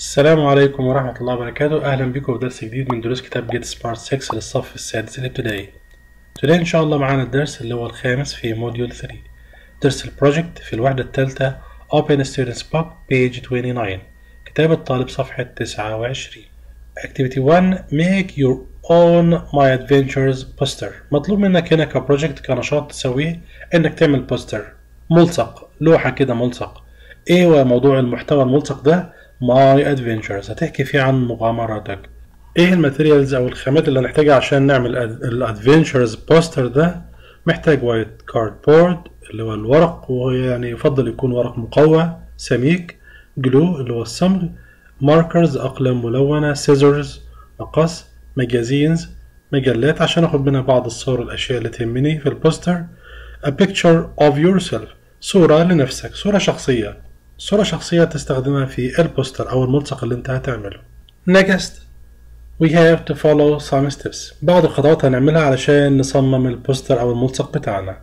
السلام عليكم ورحمة الله وبركاته. أهلا بكم في درس جديد من دروس كتاب Get Smart 6 للصف السادس الابتدائي. Today إن شاء الله معانا الدرس اللي هو الخامس في module 3 درس ال project في الوحدة الثالثة Open Students Book page 29 كتاب الطالب صفحة 29 Activity 1 Make your own My Adventures poster. مطلوب منك هنا ك project كنشاط تسويه إنك تعمل poster ملصق لوحة كده ملصق. إيه هو موضوع المحتوى الملصق ده؟ My Adventures. هتحكي فيه عن مغامراتك. إيه ال materials أو الخامات اللي هنحتاجها عشان نعمل ال adventures poster ده؟ محتاج white cardboard اللي هو الورق ويعني يفضل يكون ورق مقوى سميك glue اللي هو الصمغ markers أقلام ملونة scissors مقص magazines مجلات عشان أخد منها بعض الصور والأشياء اللي تهمني في ال poster. A picture of yourself. صورة لنفسك صورة شخصية. صورة شخصية تستخدمها في البوستر أو الملصق اللي أنت هتعمله. Next we have to follow some steps. بعض الخطوات هنعملها علشان نصمم البوستر أو الملصق بتاعنا.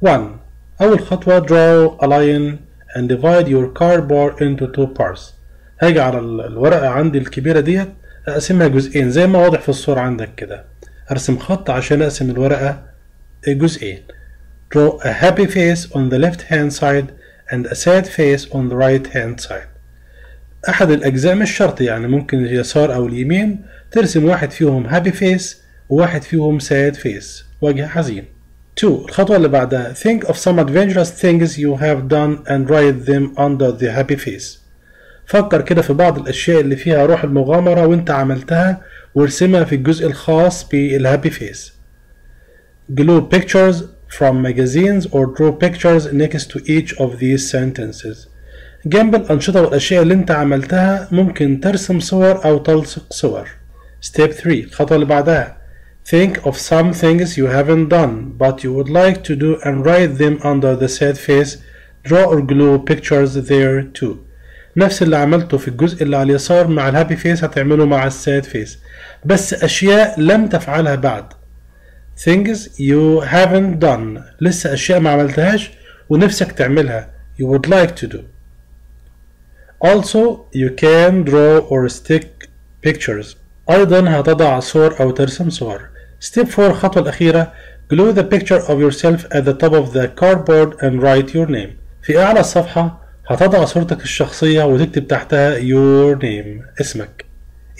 1. أول خطوة draw a line and divide your cardboard into two parts. هاجي على الورقة عندي الكبيرة ديت أقسمها جزئين زي ما واضح في الصورة عندك كده. أرسم خط عشان أقسم الورقة جزئين. Draw a happy face on the left hand side and a sad face on the right hand side. أحد الأجزاء مش شرط يعني ممكن اليسار أو اليمين ترسم واحد فيهم happy face وواحد فيهم sad face وجه حزين. 2 الخطوة اللي بعدها think of some adventurous things you have done and write them under the happy face. فكر كده في بعض الأشياء اللي فيها روح المغامرة وانت عملتها وارسمها في الجزء الخاص بالهابي فيس glue pictures from magazines or draw pictures next to each of these sentences جنب الأنشطة والأشياء اللي أنت عملتها ممكن ترسم صور أو تلصق صور Step 3 الخطوة اللي بعدها Think of some things you haven't done but you would like to do and write them under the sad face Draw or glue pictures there too نفس اللي عملته في الجزء اللي على اليسار مع الهابي فيس هتعمله مع الساد فيس بس أشياء لم تفعلها بعد things you haven't done لسه أشياء ما عملتهاش ونفسك تعملها you would like to do also you can draw or stick pictures أيضا هتضع صور أو ترسم صور step 4 الخطوة الأخيرة glue the picture of yourself at the top of the cardboard and write your name في أعلى الصفحة هتضع صورتك الشخصية وتكتب تحتها your name اسمك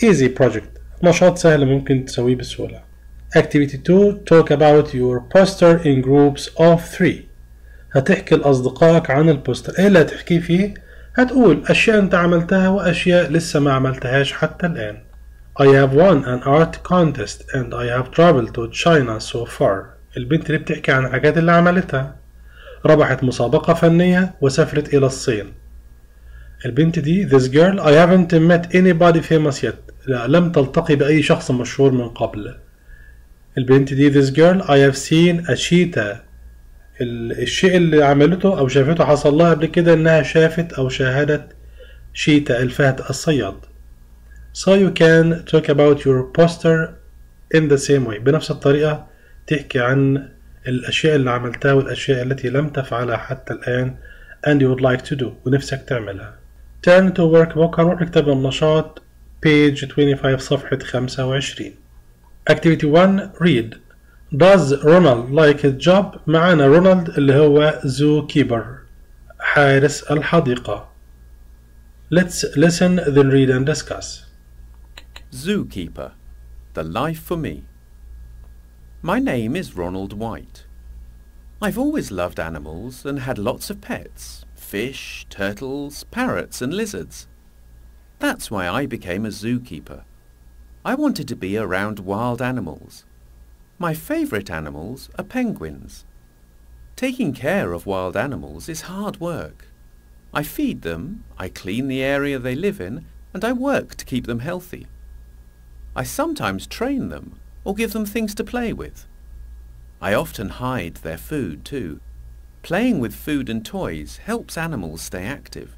easy project نشاط سهل ممكن تسويه بسهولة Activity 2 Talk about your poster in groups of 3 هتحكي لأصدقائك عن البوستر. إيه اللي هتحكي فيه؟ هتقول أشياء أنت عملتها وأشياء لسه ما عملتهاش حتى الآن. I have won an art contest and I have traveled to China so far. البنت اللي بتحكي عن الحاجات اللي عملتها. ربحت مسابقة فنية وسافرت إلى الصين. البنت دي This girl I haven't met anybody famous yet. لا لم تلتقي بأي شخص مشهور من قبل. البنت دي this girl I have seen a cheetah. الشيء اللي عملته أو شافته حصل لها قبل كده إنها شافت أو شاهدت شيتا الفهد الصياد. So you can talk about your poster in the same way. بنفس الطريقة تحكي عن الأشياء اللي عملتها والأشياء التي لم تفعلها حتى الآن and you would like to do ونفسك تعملها. Turn to workbook هنروح نكتب النشاط page 25 صفحة 25 Activity 1 Read Does Ronald like his job؟ معانا رونالد اللي هو زو كيبر حارس الحديقة Let's listen then read and discuss Zookeeper The Life for Me My name is Ronald White. I've always loved animals and had lots of pets fish, turtles, parrots and lizards. That's why I became a zookeeper. I wanted to be around wild animals. My favourite animals are penguins. Taking care of wild animals is hard work. I feed them, I clean the area they live in, and I work to keep them healthy. I sometimes train them or give them things to play with. I often hide their food too. Playing with food and toys helps animals stay active.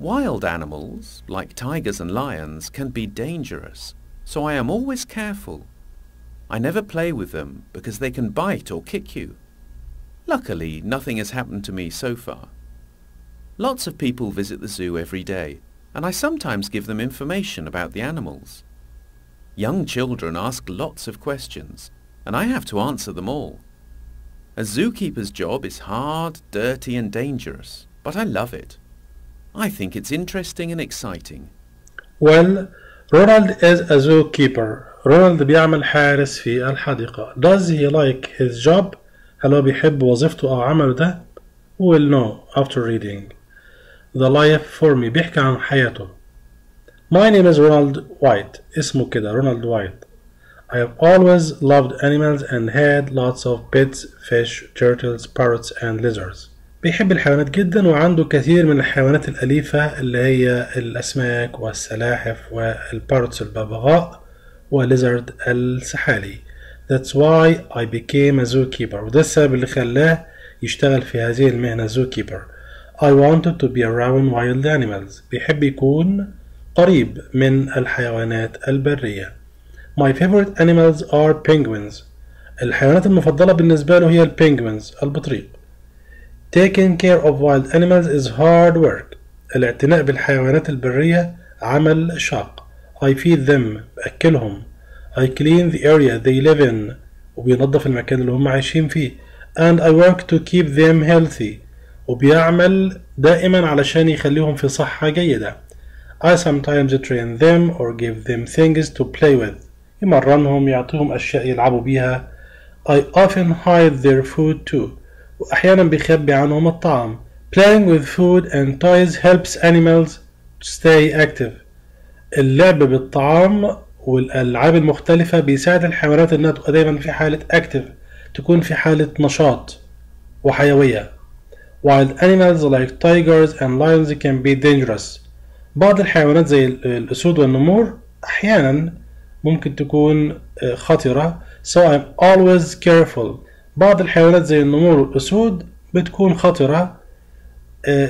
Wild animals, like tigers and lions, can be dangerous so I am always careful. I never play with them because they can bite or kick you. Luckily, nothing has happened to me so far. Lots of people visit the zoo every day, and I sometimes give them information about the animals. Young children ask lots of questions, and I have to answer them all. A zookeeper's job is hard, dirty and dangerous, but I love it. I think it's interesting and exciting. Well, Ronald is a zookeeper. رونالد بيعمل حارس في الحديقة. Does he like his job? هل هو بيحب وظيفته أو عمله ده؟ We'll know after reading. The life for me بيحكي عن حياته. My name is Ronald White. اسمه كده رونالد وايت. I have always loved animals and had lots of pets, fish, turtles, parrots and lizards. بيحب الحيوانات جدا وعنده كثير من الحيوانات الأليفة اللي هي الأسماك والسلاحف والباروتس الببغاء وليزرد السحالي. That's why I became a zookeeper وده السبب اللي خلاه يشتغل في هذه المهنة zookeeper. I wanted to be around wild animals. بيحب يكون قريب من الحيوانات البرية. My favorite animals are penguins. الحيوانات المفضلة بالنسبة له هي البينجوينز البطريق. Taking care of wild animals is hard work. الاعتناء بالحيوانات البرية عمل شاق. I feed them بأكلهم. I clean the area they live in وبينظف المكان اللي هم عايشين فيه. And I work to keep them healthy. وبيعمل دائما علشان يخليهم في صحة جيدة. I sometimes train them or give them things to play with. يمرنهم يعطيهم أشياء يلعبوا بيها. I often hide their food too. وأحيانا بيخبي عنهم الطعام. Playing with food and toys helps animals to stay active. اللعب بالطعام والألعاب المختلفة بيساعد الحيوانات إنها تبقى دايما في حالة active تكون في حالة نشاط وحيوية. Wild animals like tigers and lions can be dangerous. بعض الحيوانات زي الأسود والنمور أحيانا ممكن تكون خطرة so I'm always careful بعض الحيوانات زي النمور والأسود بتكون خطرة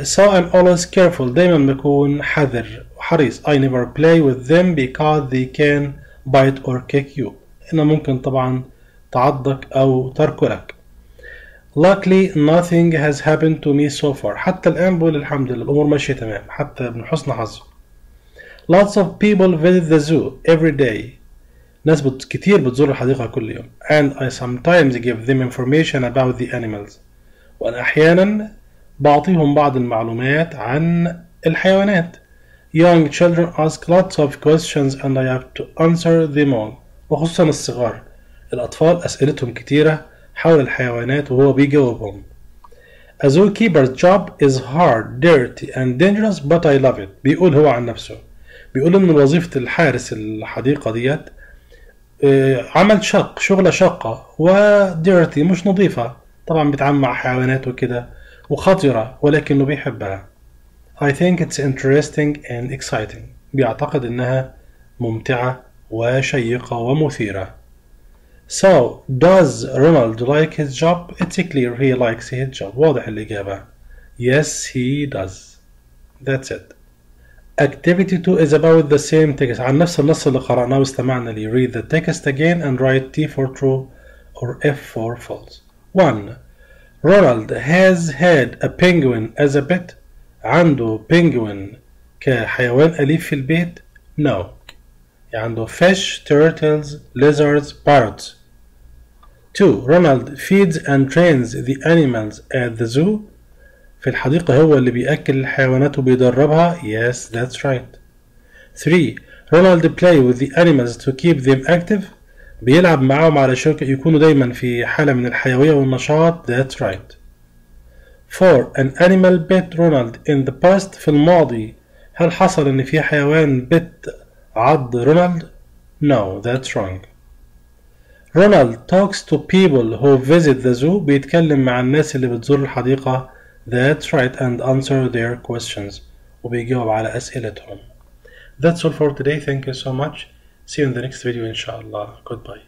so I'm always careful دايما بكون حذر وحريص I never play with them because they can bite or kick you إنها ممكن طبعا تعضك أو تركلك Luckily nothing has happened to me so far حتى الآن بقول الحمد لله الأمور ماشية تمام حتى من حسن حظي Lots of people visit the zoo every day ناس بت... كتير بتزور الحديقة كل يوم. And I sometimes give them information about the animals. وأنا أحيانا بعطيهم بعض المعلومات عن الحيوانات. Young children ask lots of questions and I have to answer them all. وخصوصا الصغار. الأطفال أسئلتهم كتيرة حول الحيوانات وهو بيجاوبهم. A zookeeper's job is hard, dirty and dangerous but I love it. بيقول هو عن نفسه. بيقول إن وظيفة الحارس الحديقة ديت عمل شق شغلة شاقة وديرتي مش نظيفة طبعا بيتعامل مع حيوانات وكده وخطرة ولكنه بيحبها I think it's interesting and exciting بيعتقد إنها ممتعة وشيقة ومثيرة So, does Ronald like his job? It's clear he likes his job. واضح الإجابة. Yes, he does. That's it. Activity 2 is about the same text. عن نفس النص اللي قرأناه واستمعنا ليه. Read the text again and write T for true or F for false. 1. Ronald has had a penguin as a pet. عنده penguin كحيوان أليف في البيت. No. عنده fish, turtles, lizards, parrots. 2. Ronald feeds and trains the animals at the zoo. في الحديقة هو اللي بيأكل الحيوانات وبيدربها. Yes, that's right. 3. Ronald play with the animals to keep them active. بيلعب معاهم علشان يكونوا دايما في حالة من الحيوية والنشاط. That's right. 4. An animal bit Ronald in the past في الماضي. هل حصل إن في حيوان بت عض رونالد؟ No, that's wrong. Ronald talks to people who visit the zoo بيتكلم مع الناس اللي بتزور الحديقة That's right and answer their questions وبيجاوب على أسئلتهم. That's all for today. Thank you so much. See you in the next video إن شاء الله. Goodbye.